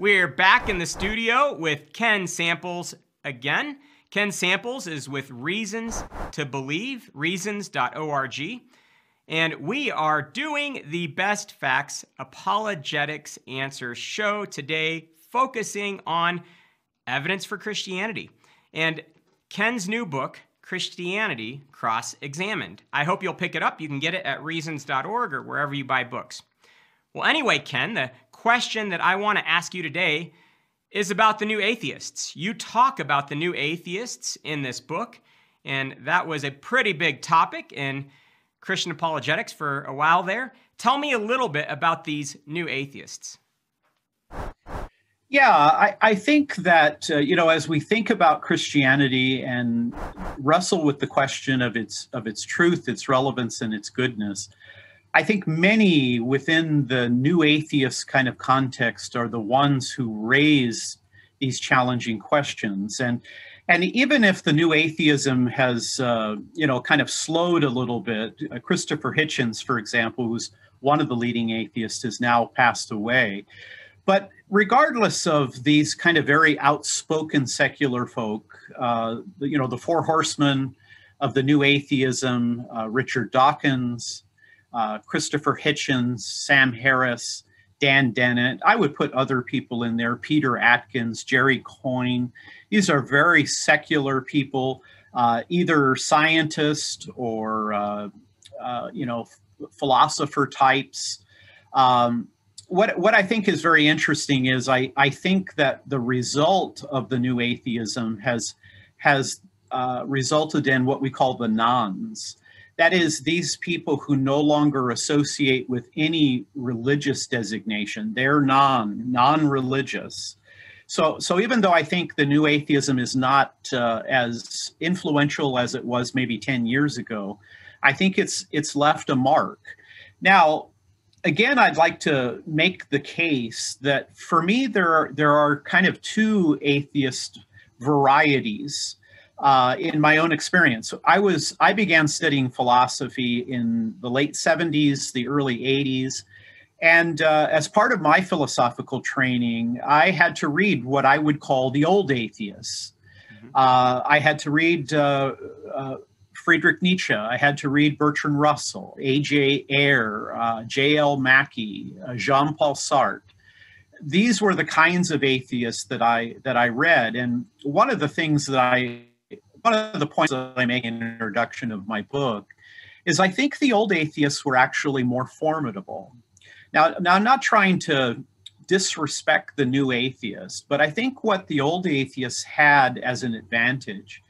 We're back in the studio with Ken Samples again. Ken Samples is with Reasons to Believe, reasons.org. And we are doing the Best Facts Apologetics Answer show today, focusing on evidence for Christianity. And Ken's new book, Christianity Cross Examined. I hope you'll pick it up. You can get it at reasons.org or wherever you buy books. Well, anyway, Ken, the question that I want to ask you today is about the new atheists. You talk about the new atheists in this book, and that was a pretty big topic in Christian apologetics for a while there. Tell me a little bit about these new atheists. Yeah, I, I think that, uh, you know, as we think about Christianity and wrestle with the question of its of its truth, its relevance, and its goodness, I think many within the new atheist kind of context are the ones who raise these challenging questions. And and even if the new atheism has, uh, you know, kind of slowed a little bit, uh, Christopher Hitchens, for example, who's one of the leading atheists, has now passed away. But regardless of these kind of very outspoken secular folk, uh, you know, the four horsemen of the new atheism, uh, Richard Dawkins, uh, Christopher Hitchens, Sam Harris, Dan Dennett. I would put other people in there, Peter Atkins, Jerry Coyne. These are very secular people, uh, either scientists or, uh, uh, you know, philosopher types. Um, what what I think is very interesting is I I think that the result of the new atheism has has uh, resulted in what we call the nones. That is, these people who no longer associate with any religious designation. They're non non-religious. So so even though I think the new atheism is not uh, as influential as it was maybe ten years ago, I think it's it's left a mark. Now, again, I'd like to make the case that for me, there are, there are kind of two atheist varieties uh, in my own experience. I was I began studying philosophy in the late 70s, the early 80s. And uh, as part of my philosophical training, I had to read what I would call the old atheists. Mm-hmm. Uh, I had to read uh, uh, Friedrich Nietzsche. I had to read Bertrand Russell, A.J. Ayer, uh, J.L. Mackie, uh, Jean-Paul Sartre. These were the kinds of atheists that I that I read, and one of the things that I one of the points that I make in the introduction of my book is I think the old atheists were actually more formidable. Now, now I'm not trying to disrespect the new atheists, but I think what the old atheists had as an advantage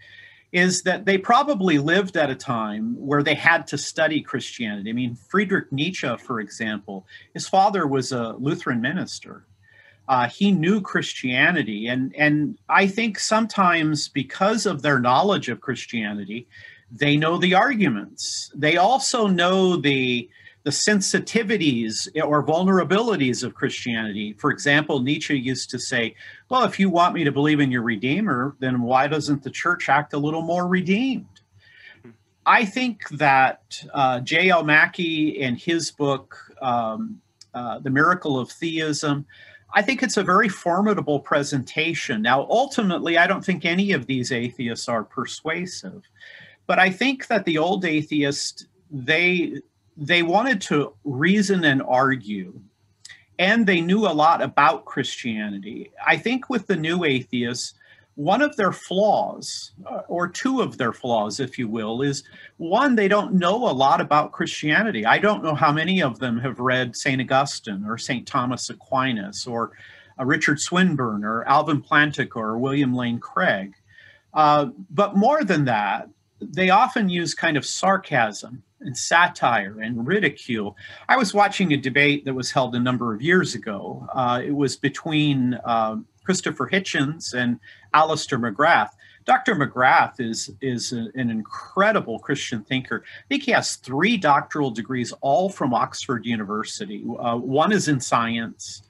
is that they probably lived at a time where they had to study Christianity. I mean, Friedrich Nietzsche, for example, his father was a Lutheran minister. Uh, he knew Christianity, and and I think sometimes because of their knowledge of Christianity, they know the arguments. They also know the the sensitivities or vulnerabilities of Christianity. For example, Nietzsche used to say, well, if you want me to believe in your Redeemer, then why doesn't the church act a little more redeemed? I think that uh, J.L. Mackie in his book, um, uh, The Miracle of Theism, I think it's a very formidable presentation. Now, ultimately, I don't think any of these atheists are persuasive, but I think that the old atheists they they wanted to reason and argue and they knew a lot about christianity i think with the new atheists one of their flaws uh, or two of their flaws if you will is one they don't know a lot about christianity i don't know how many of them have read st augustine or st thomas aquinas or uh, richard swinburne or alvin plantinga or william lane craig uh, but more than that they often use kind of sarcasm and satire and ridicule. I was watching a debate that was held a number of years ago. Uh, it was between uh, Christopher Hitchens and Alister McGrath. Dr. McGrath is, is a, an incredible Christian thinker. I think he has three doctoral degrees, all from Oxford University. Uh, one is in science,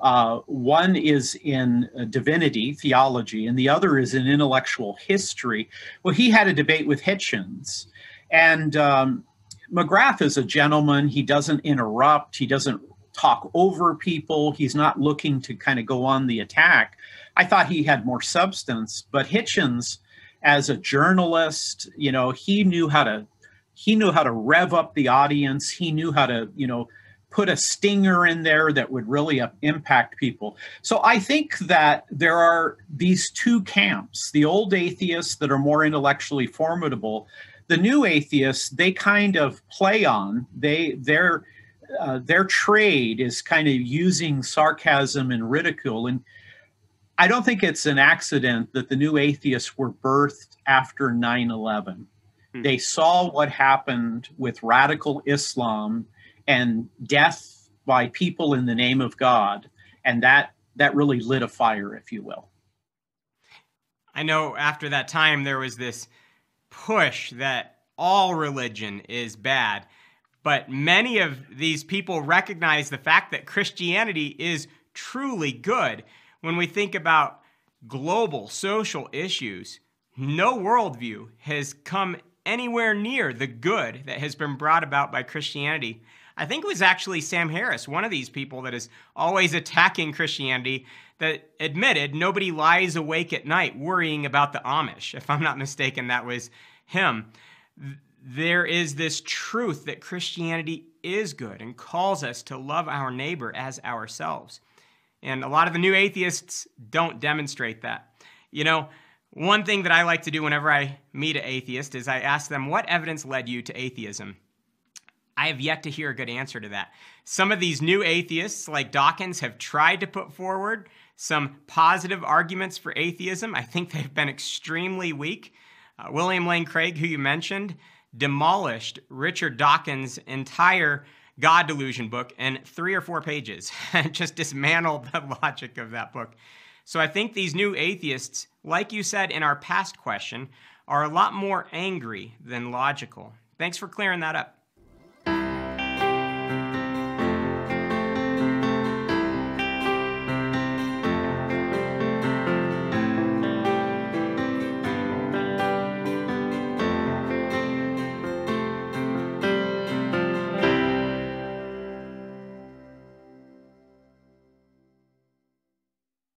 uh, one is in uh, divinity, theology, and the other is in intellectual history. Well, he had a debate with Hitchens. And um, McGrath is a gentleman. He doesn't interrupt. He doesn't talk over people. He's not looking to kind of go on the attack. I thought he had more substance, but Hitchens, as a journalist, you know, he knew how to he knew how to rev up the audience. He knew how to, you know, put a stinger in there that would really uh, impact people. So I think that there are these two camps the old atheists that are more intellectually formidable, the new atheists, they kind of play on, they, their, uh, their trade is kind of using sarcasm and ridicule. And I don't think it's an accident that the new atheists were birthed after 9 11. Hmm. They saw what happened with radical Islam and death by people in the name of God, and that that really lit a fire, if you will. I know after that time there was this push that all religion is bad, but many of these people recognize the fact that Christianity is truly good. When we think about global social issues, no worldview has come anywhere near the good that has been brought about by Christianity. I think it was actually Sam Harris, one of these people that is always attacking Christianity, that admitted nobody lies awake at night worrying about the Amish. If I'm not mistaken, that was him. There is this truth that Christianity is good and calls us to love our neighbor as ourselves. And a lot of the new atheists don't demonstrate that. You know, one thing that I like to do whenever I meet an atheist is I ask them, What evidence led you to atheism? I have yet to hear a good answer to that. Some of these new atheists, like Dawkins, have tried to put forward some positive arguments for atheism. I think they've been extremely weak. Uh, William Lane Craig, who you mentioned, demolished Richard Dawkins' entire God delusion book in three or four pages, just dismantled the logic of that book. So I think these new atheists, like you said in our past question, are a lot more angry than logical. Thanks for clearing that up.